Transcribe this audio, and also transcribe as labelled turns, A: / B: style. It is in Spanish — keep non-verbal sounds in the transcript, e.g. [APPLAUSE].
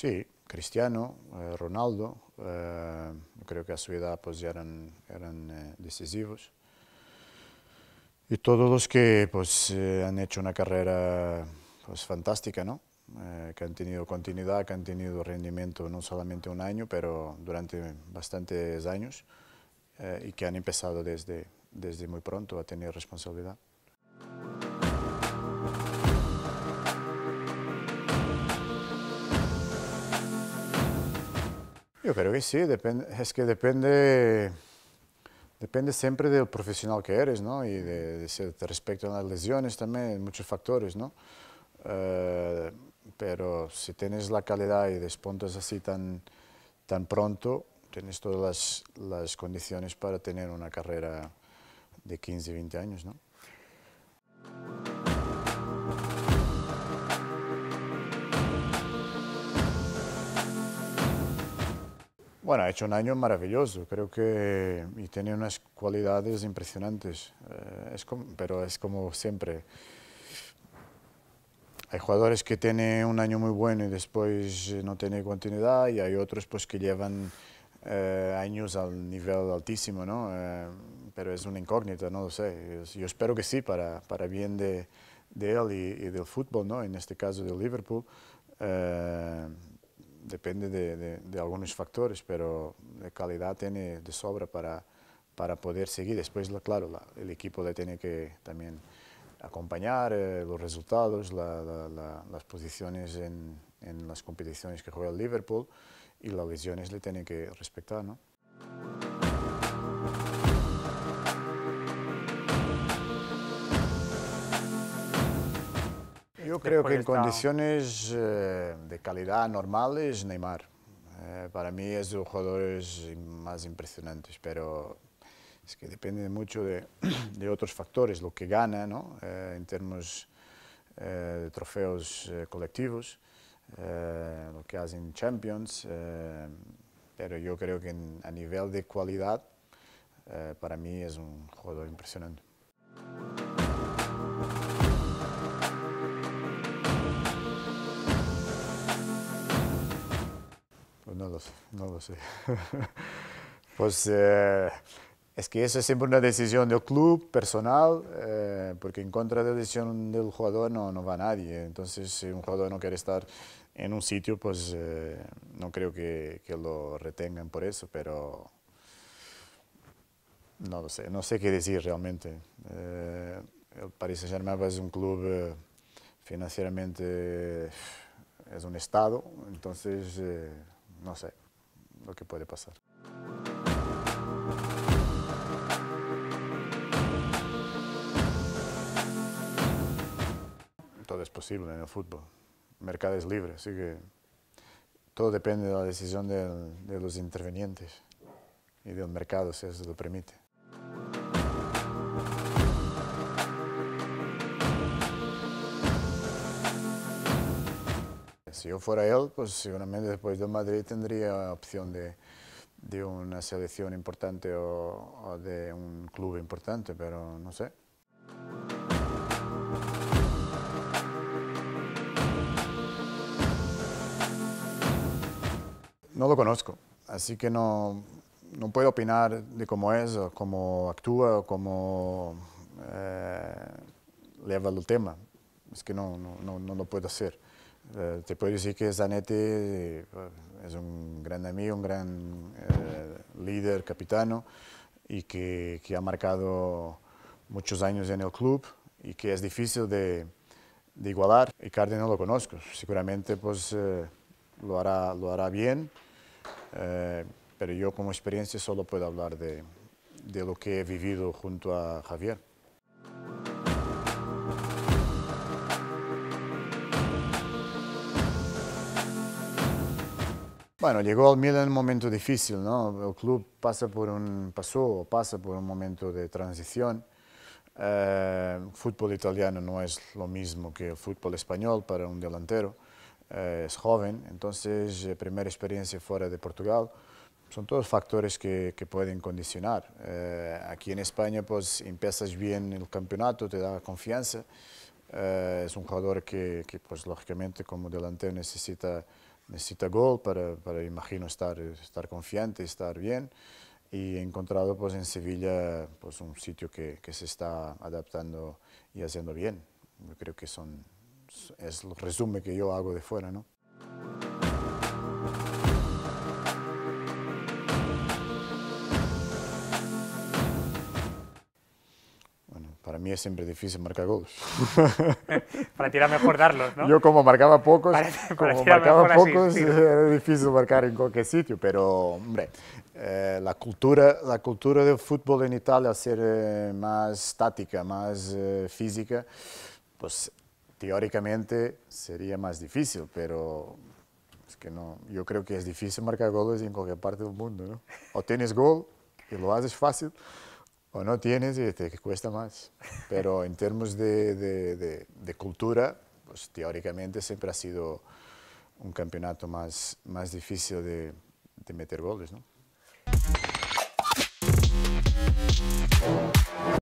A: Sí, Cristiano, eh, Ronaldo, eh, creo que a su edad pues ya eran, eran eh, decisivos. Y todos los que pues han hecho una carrera pues fantástica, ¿no? que han tenido continuidad, que han tenido rendimiento no solamente un año, pero durante bastantes años y que han empezado desde, desde muy pronto a tener responsabilidad. Yo creo que sí, depende, es que depende, depende siempre del profesional que eres, ¿no? Y de, respecto a las lesiones también, muchos factores, ¿no? Eh, pero si tienes la calidad y despuntas así tan, tan pronto, tienes todas las, las condiciones para tener una carrera de 15, 20 años, ¿no? Bueno, ha hecho un año maravilloso, creo que y tiene unas cualidades impresionantes, eh, es pero es como siempre. Hay jugadores que tienen un año muy bueno y después no tienen continuidad y hay otros pues que llevan eh, años al nivel altísimo, ¿no? Eh, pero es una incógnita, no lo sé. Yo espero que sí, para, para bien de, de él y, y, del fútbol, ¿no? En este caso del Liverpool depende de, de, algunos factores, pero la calidad tiene de sobra para, para poder seguir. Después, claro, el equipo le tiene que también acompañar eh, los resultados, las posiciones en, en, las competiciones que juega el Liverpool y las lesiones le tienen que respetar, ¿no? Yo creo que en condiciones eh, de calidad normales, Neymar. Eh, para mí es de los jugadores más impresionantes, pero es que depende mucho de, [CLEARS THROAT] de otros factores, lo que gana ¿no? Eh, en términos de trofeos colectivos, lo que hacen Champions, pero yo creo que a nivel de calidad, para mí es un jugador impresionante. No lo sé. [LAUGHS] pues eh, es que eso es siempre una decisión del club, personal, eh, porque en contra de la decisión del jugador no, no va nadie. Entonces, si un jugador no quiere estar en un sitio, pues eh, no creo que, lo retengan por eso, pero no lo sé, no sé qué decir realmente. el Paris Saint-Germain es un club financieramente, es un estado, entonces no sé lo que puede pasar. Todo es posible en el fútbol. El mercado es libre, así que todo depende de la decisión de los intervenientes y del mercado, si eso lo permite. Si yo fuera él, pues seguramente después de Madrid tendría opción de, de una selección importante o, de un club importante, pero no sé. No lo conozco, así que no, no puedo opinar de cómo es, o cómo actúa, o cómo eh, lleva el tema. Es que no, no, no lo puedo hacer. Eh, te puedo decir que Zanetti eh, es un gran amigo, un gran eh, líder, capitano, y que, que, ha marcado muchos años en el club y que es difícil de, de igualar. Icardi no lo conozco, seguramente pues, lo, hará, lo hará bien, pero yo como experiencia solo puedo hablar de, de lo que he vivido junto a Javier. Bueno, llegó al Milan en un momento difícil, ¿no? El club pasa por un, pasó o pasa por un momento de transición. Eh, el fútbol italiano no es lo mismo que el fútbol español para un delantero. Eh, es joven, entonces eh, primera experiencia fuera de Portugal. Son todos factores que, que pueden condicionar. aquí en España pues empiezas bien el campeonato, te da confianza. es un jugador que, que pues lógicamente como delantero necesita necesita gol para, para imagino, estar, estar confiante, estar bien. Y he encontrado pues, en Sevilla pues, un sitio que, que se está adaptando y haciendo bien. Yo creo que son, es el resumen que yo hago de fuera, ¿no? Para mí es siempre difícil marcar goles. [LAUGHS]
B: para ti era mejor darlos, ¿no?
A: Yo como marcaba pocos, como marcaba pocos, [LAUGHS] era difícil marcar en cualquier sitio, pero hombre, eh, la, cultura, la cultura del fútbol en Italia al ser eh, más estática, más eh, física, pues teóricamente sería más difícil, pero es que no, yo creo que es difícil marcar goles en cualquier parte del mundo, ¿no? O tienes gol y lo haces fácil, o no tienes y te cuesta más. Pero en términos de, cultura, pues teóricamente siempre ha sido un campeonato más, más difícil de meter goles, ¿no?